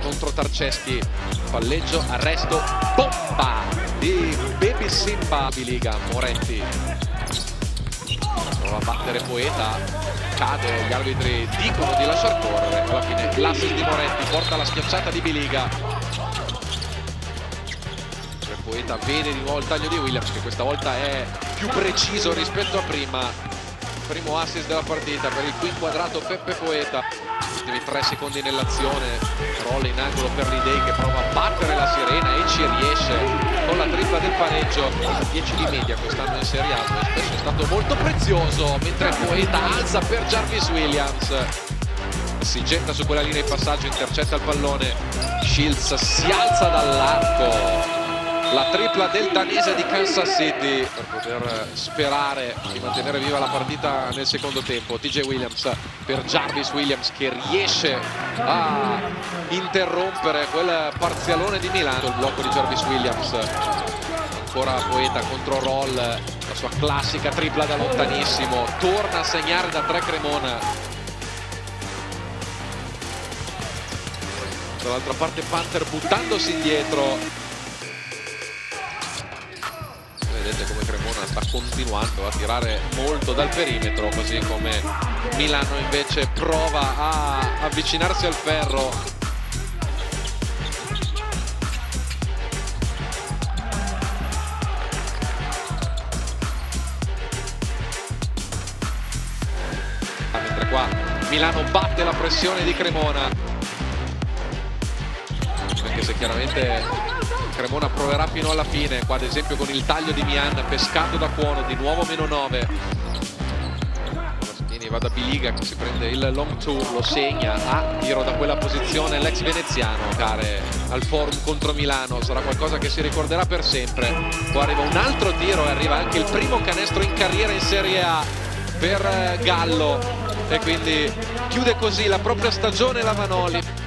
contro Tarceschi. Palleggio, arresto, bomba di Baby Simba Biliga, Moretti. Prova a battere Poeta. Cade, gli arbitri dicono di lasciar correre. Alla fine l'assist di Moretti porta la schiacciata di Biliga. Poeta vede di nuovo il taglio di Williams che questa volta è più preciso rispetto a prima primo assist della partita per il qui inquadrato Peppe Poeta. Ultimi tre secondi nell'azione rolla in angolo per l'Idei che prova a battere la sirena e ci riesce con la tripla del pareggio. 10 di media quest'anno in Serie A è stato molto prezioso mentre Poeta alza per Jarvis Williams. Si getta su quella linea di passaggio intercetta il pallone. Shields si alza dall'arco la tripla del danese di Kansas City per poter sperare di mantenere viva la partita nel secondo tempo. TJ Williams per Jarvis Williams che riesce a interrompere quel parzialone di Milano. Il blocco di Jarvis Williams ancora Poeta contro Roll la sua classica tripla da lontanissimo. Torna a segnare da tre Cremona. Dall'altra parte Panther buttandosi indietro vedete come Cremona sta continuando a tirare molto dal perimetro così come Milano invece prova a avvicinarsi al ferro. Mentre qua Milano batte la pressione di Cremona. Anche se chiaramente Cremona proverà fino alla fine. Qua ad esempio con il taglio di Mian pescato da Cuono di nuovo meno 9 Quindi va da Biliga che si prende il long tour lo segna a tiro da quella posizione l'ex veneziano care al forum contro Milano. Sarà qualcosa che si ricorderà per sempre. Qua arriva un altro tiro e arriva anche il primo canestro in carriera in Serie A per Gallo. E quindi chiude così la propria stagione la Vanoli